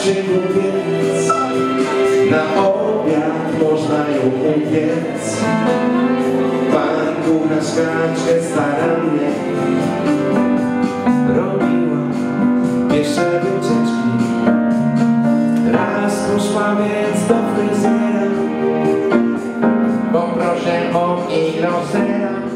przygopiec Na obiad można ją upiec. Pan kucharz kaczkę starannie Robiła. Pierwsze wycieczki. Raz poszła więc do fryzjera. Poproszę o ilość